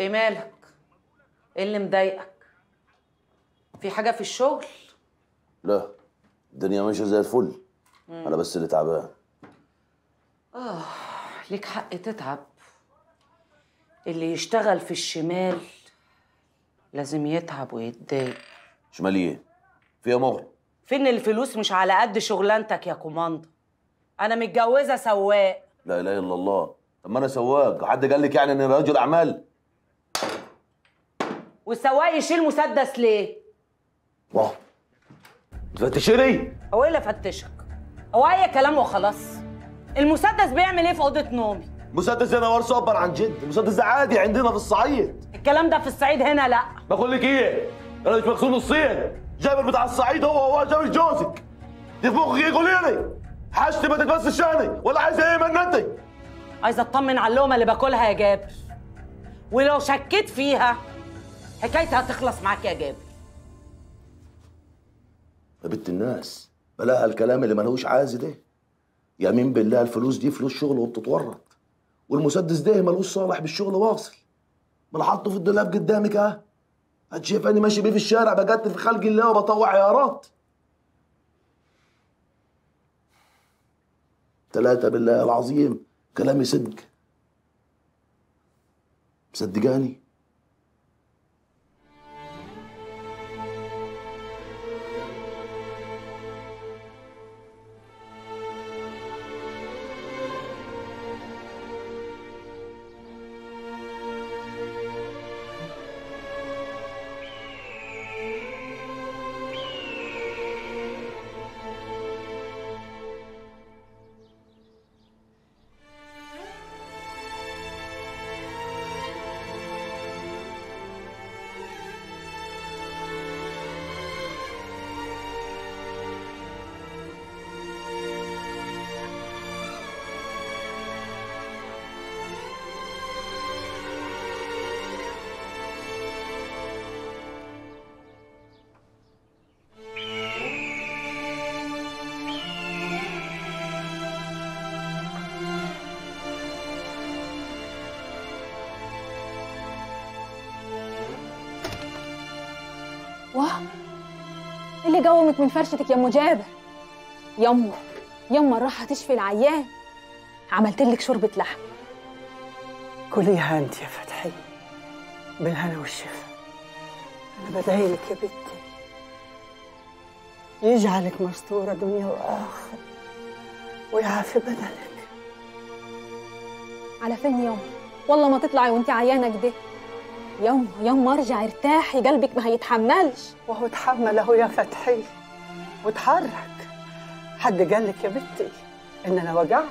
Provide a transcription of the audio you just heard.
إيه مالك؟ إيه اللي مضايقك؟ في حاجة في الشغل؟ لا الدنيا ماشية زي الفل. أنا بس اللي تعبان. ليك حق تتعب. اللي يشتغل في الشمال لازم يتعب ويتضايق. شمال إيه؟ فيها مغرب. فين الفلوس؟ مش على قد شغلانتك يا كوماندا أنا متجوزة سواق. لا إله إلا الله. طب ما أنا سواق. حد قال لك يعني إن رجل أعمال؟ والسواق يشيل مسدس ليه؟ واه تفتشيني هو إيه اللي فتشك؟ هو أي كلام وخلاص. المسدس بيعمل إيه في أوضة نومي؟ مسدس أنا ورثه أكبر عن جد. المسدس ده عادي عندنا في الصعيد. الكلام ده في الصعيد هنا لا. بقول لك إيه؟ أنا مش مقصود نصين. جابر بتاع الصعيد هو هو جابر جوزك. دي في مخك إيه قولي لي حاجتي ما تتبس شاني. ولا عايزة إيه من انت عايزه أطمن على اللقمة اللي باكلها يا جابر. ولو شكيت فيها حكايتها هتخلص معاك يا جابر. يا بنت الناس بلاها الكلام اللي ملهوش عازي ده. يمين بالله الفلوس دي فلوس شغل وبتتورط؟ والمسدس ده ملوش صالح بالشغل واصل. ما في الدولاب قدامك ها هتشوفني ماشي بيه في الشارع بقتل في خلق الله وبطوع عيارات. ثلاثة بالله العظيم كلامي صدق. مصدقاني؟ واه إيه اللي جومك من فرشتك يا أم جابر. يما يما راح تشفي العيان. عملت لك شوربة لحم. كليها أنت يا فتحي. بالهنا والشفا. أنا بدعي لك يا بنتي. يجعلك مستورة دنيا وآخرة. ويعافي بدنك. على فين يما والله ما تطلعي وأنت عيانه كده يما يما ارجعي ارتاحي قلبك ما هيتحملش. وهو تحمل اهو يا فتحي وتحرك. حد قال لك يا بنتي ان أنا وجعت